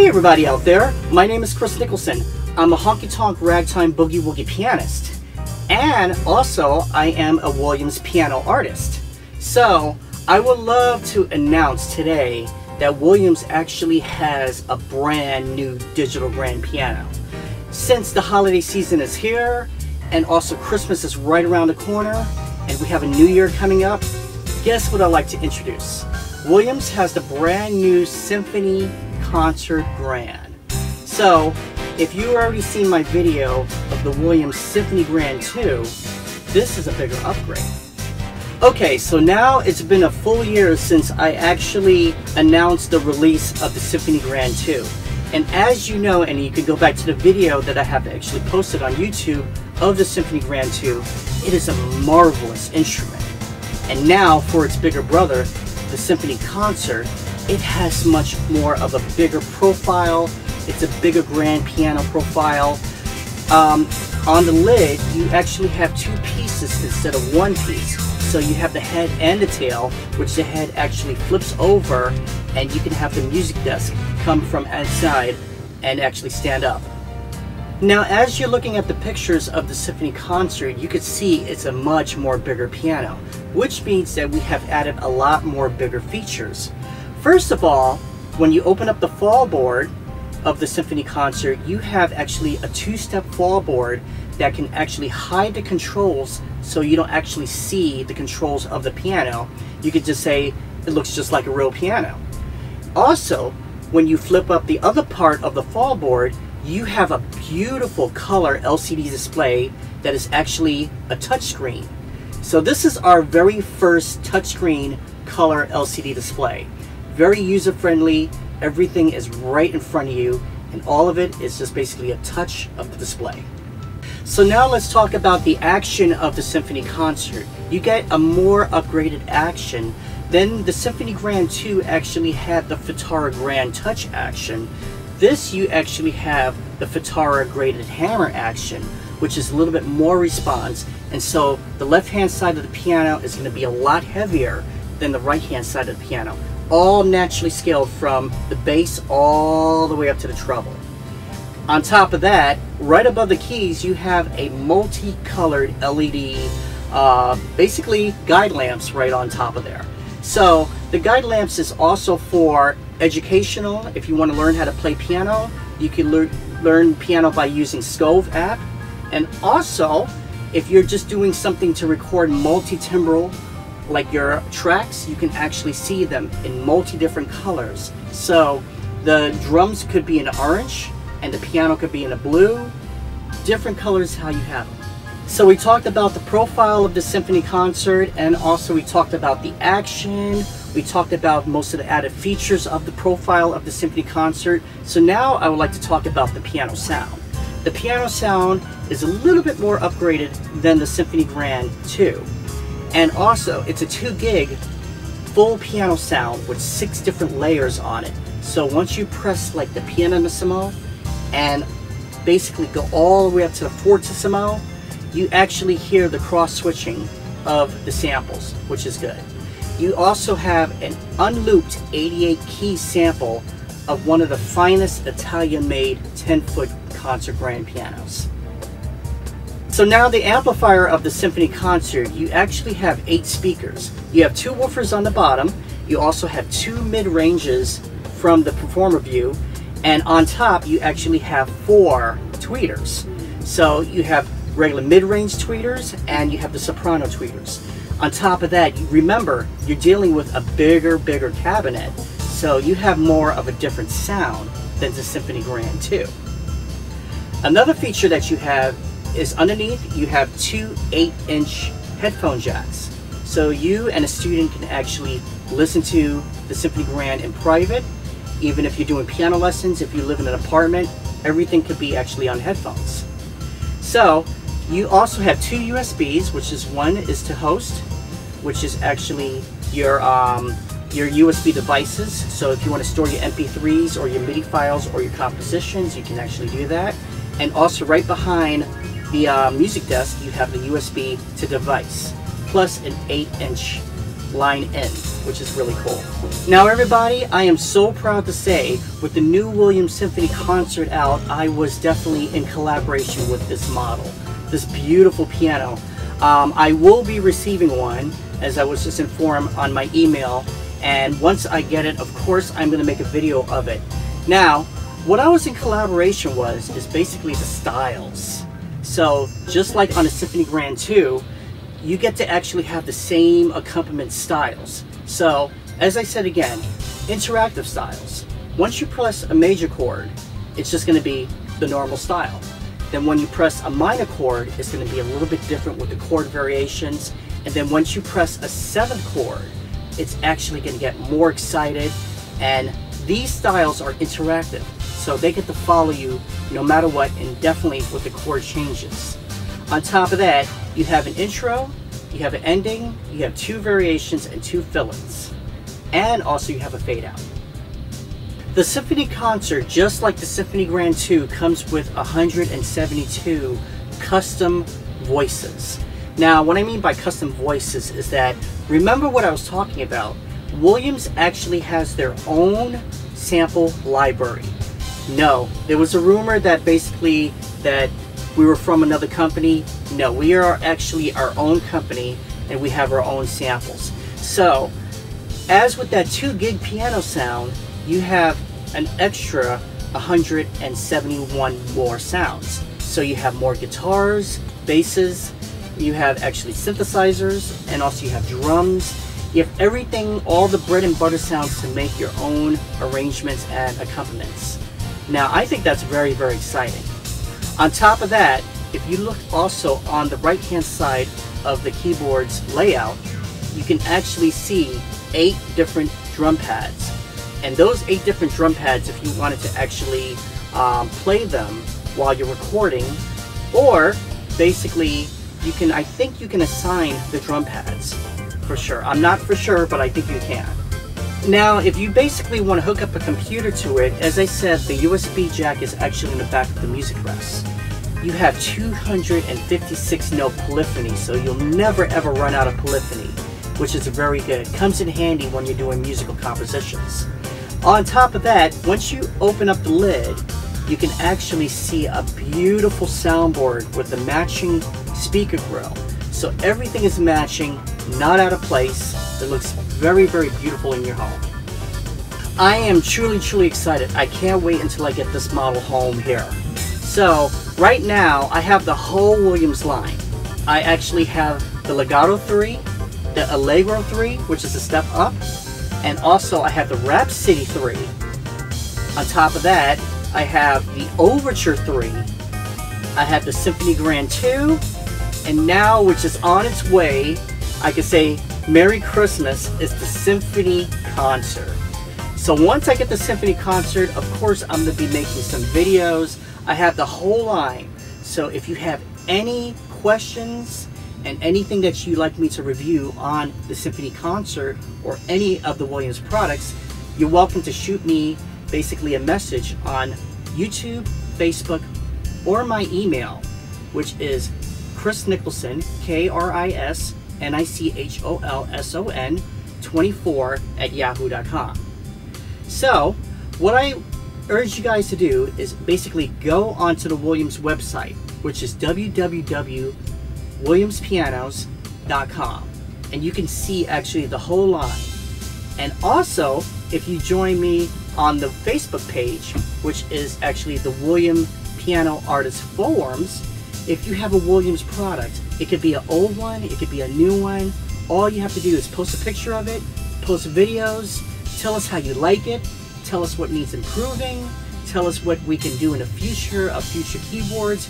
Hey everybody out there, my name is Kris Nicholson. I'm a honky tonk ragtime boogie woogie pianist. And also, I am a Williams piano artist. So, I would love to announce today that Williams actually has a brand new digital grand piano. Since the holiday season is here, and also Christmas is right around the corner, and we have a new year coming up, guess what I'd like to introduce? Williams has the brand new Symphony Concert Grand. So, if you already seen my video of the Williams Symphony Grand 2, this is a bigger upgrade. Okay, so now it's been a full year since I actually announced the release of the Symphony Grand 2. And as you know, and you can go back to the video that I have actually posted on YouTube of the Symphony Grand 2, it is a marvelous instrument. And now for its bigger brother, the Symphony Concert, it has much more of a bigger profile. It's a bigger grand piano profile. Um, on the lid, you actually have two pieces instead of one piece. So you have the head and the tail, which the head actually flips over, and you can have the music desk come from outside and actually stand up. Now, as you're looking at the pictures of the symphony concert, you could see it's a much more bigger piano, which means that we have added a lot more bigger features. First of all, when you open up the fall board of the symphony concert, you have actually a two-step fall board that can actually hide the controls so you don't actually see the controls of the piano. You could just say it looks just like a real piano. Also, when you flip up the other part of the fall board, you have a beautiful color LCD display that is actually a touchscreen. So this is our very first touchscreen color LCD display. Very user-friendly, everything is right in front of you, and all of it is just basically a touch of the display. So now let's talk about the action of the Symphony Concert. You get a more upgraded action. Then the Symphony Grand 2 actually had the Fatar Grand Touch action, this you actually have the Fatar graded hammer action, which is a little bit more response. And so the left hand side of the piano is going to be a lot heavier than the right hand side of the piano. All naturally scaled from the bass all the way up to the treble. On top of that, right above the keys, you have a multicolored LED, uh, basically guide lamps right on top of there. So the guide lamps is also for educational. If you want to learn how to play piano, you can learn, learn piano by using Skoove app. And also, if you're just doing something to record multi-timbral, like your tracks, you can actually see them in multi different colors. So the drums could be in orange and the piano could be in a blue. Different colors how you have them. So we talked about the profile of the symphony concert and also we talked about the action, we talked about most of the added features of the profile of the symphony concert. So now I would like to talk about the piano sound. The piano sound is a little bit more upgraded than the Symphony Grand 2. And also, it's a 2 gig full piano sound with six different layers on it. So once you press like the pianissimo and basically go all the way up to the fortissimo, you actually hear the cross switching of the samples, which is good. You also have an unlooped 88 key sample of one of the finest Italian-made 10-foot concert grand pianos. So now the amplifier of the Symphony Concert, you actually have eight speakers. You have two woofers on the bottom. You also have two mid-ranges from the Performer View. And on top, you actually have four tweeters. So you have regular mid-range tweeters and you have the soprano tweeters. On top of that, remember, you're dealing with a bigger, bigger cabinet, so you have more of a different sound than the Symphony Grand 2. Another feature that you have is underneath, you have two 8-inch headphone jacks. So you and a student can actually listen to the Symphony Grand in private, even if you're doing piano lessons, if you live in an apartment, everything could be actually on headphones. So you also have two USBs, which is one is to host, which is actually your um, your USB devices. So if you want to store your MP3s or your MIDI files or your compositions, you can actually do that. And also right behind the uh, music desk, you have the USB to device, plus an 8-inch line in, which is really cool. Now everybody, I am so proud to say, with the new Williams Symphony concert out, I was definitely in collaboration with this model, this beautiful piano. Um, I will be receiving one, as I was just informed on my email, and once I get it, of course, I'm going to make a video of it. Now, what I was in collaboration was, is basically the styles. So, just like on a Symphony Grand 2, you get to actually have the same accompaniment styles. So, as I said again, interactive styles. Once you press a major chord, it's just going to be the normal style. Then when you press a minor chord, it's going to be a little bit different with the chord variations. And then once you press a seventh chord, it's actually going to get more excited. And these styles are interactive, so they get to follow you no matter what, and definitely with the chord changes. On top of that, you have an intro, you have an ending, you have two variations and two fill-ins. And also you have a fade out. The Symphony Concert, just like the Symphony Grand 2, comes with 172 custom voices. Now, what I mean by custom voices is that, remember what I was talking about, Williams actually has their own sample library. No, there was a rumor that basically that we were from another company. No, we are actually our own company and we have our own samples. So, as with that 2 gig piano sound, you have an extra 171 more sounds. So you have more guitars, basses, you have actually synthesizers, and also you have drums. You have everything, all the bread and butter sounds to make your own arrangements and accompaniments. Now, I think that's very, very exciting. On top of that, if you look also on the right hand side of the keyboard's layout, you can actually see eight different drum pads. And those eight different drum pads, if you wanted to actually um, play them while you're recording, or basically you can, I think you can assign the drum pads for sure. I'm not for sure, but I think you can. Now, if you basically want to hook up a computer to it, as I said, the USB jack is actually in the back of the music rest. You have 256 note polyphony, so you'll never ever run out of polyphony, which is very good. It comes in handy when you're doing musical compositions. On top of that, once you open up the lid, you can actually see a beautiful soundboard with the matching speaker grill. So everything is matching, not out of place. It looks very, very beautiful in your home. I am truly, truly excited. I can't wait until I get this model home here. So right now I have the whole Williams line. I actually have the Legato 3, the Allegro 3, which is a step up, and also I have the Rhapsody 3. On top of that, I have the Overture 3, I have the Symphony Grand 2, and now, which is on its way, I can say Merry Christmas is the Symphony Concert. So once I get the Symphony Concert, of course I'm going to be making some videos. I have the whole line. So if you have any questions and anything that you'd like me to review on the Symphony Concert or any of the Williams products, you're welcome to shoot me basically a message on YouTube, Facebook, or my email, which is Kris Nicholson, K-R-I-S N-I-C-H-O-L-S-O-N 24 at yahoo.com. So, what I urge you guys to do is basically go onto the Williams website, which is www.williamspianos.com. And you can see actually the whole line. And also, if you join me on the Facebook page, which is actually the William Piano Artist Forums, if you have a Williams product, it could be an old one, it could be a new one. All you have to do is post a picture of it, post videos, tell us how you like it, tell us what needs improving, tell us what we can do in the future of future keyboards.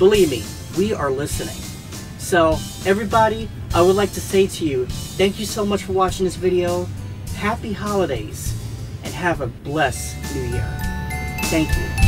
Believe me, we are listening. So everybody, I would like to say to you, thank you so much for watching this video. Happy holidays and have a blessed new year. Thank you.